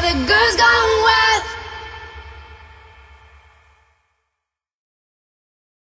the girls gone